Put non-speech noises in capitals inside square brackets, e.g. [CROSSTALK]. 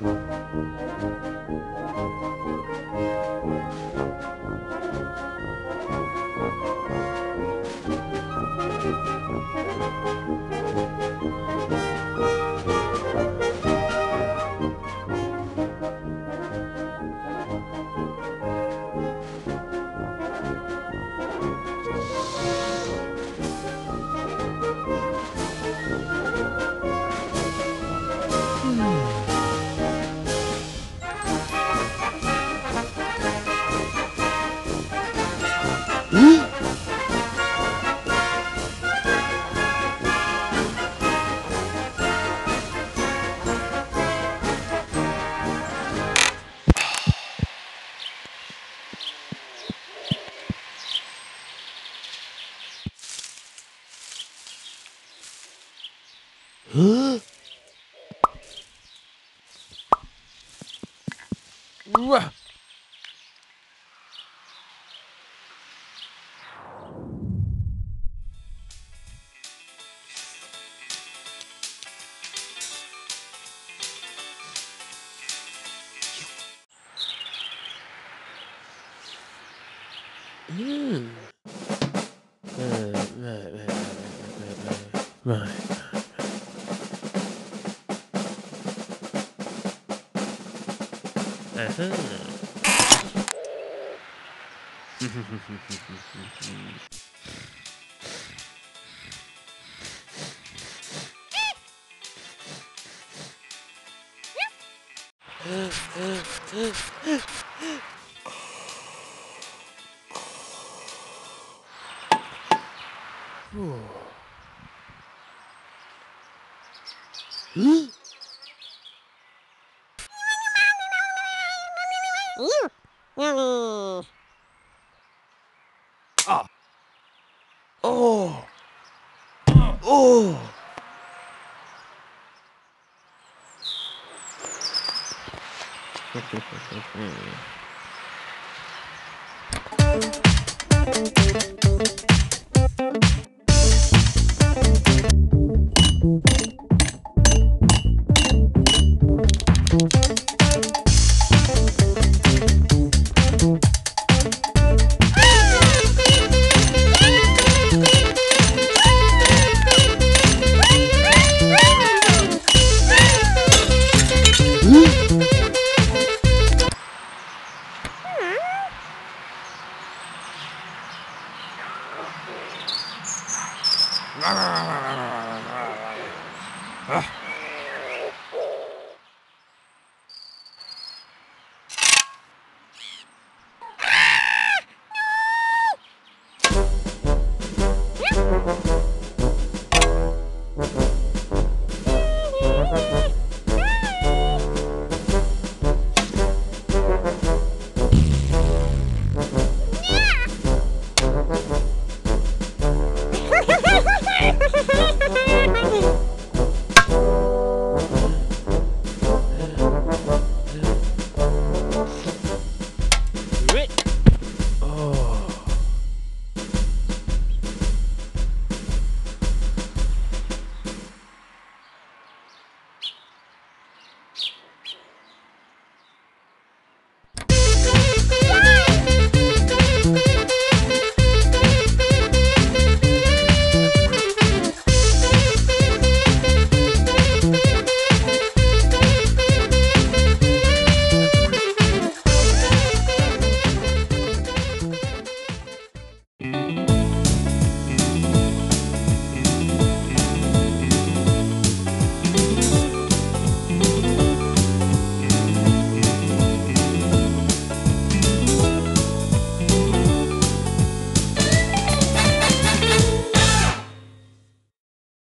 Wah. Hmm. Right, right. Uh-huh. Huh? You. Yummy. Ah. Oh. Oh. oh. [LAUGHS] Ah!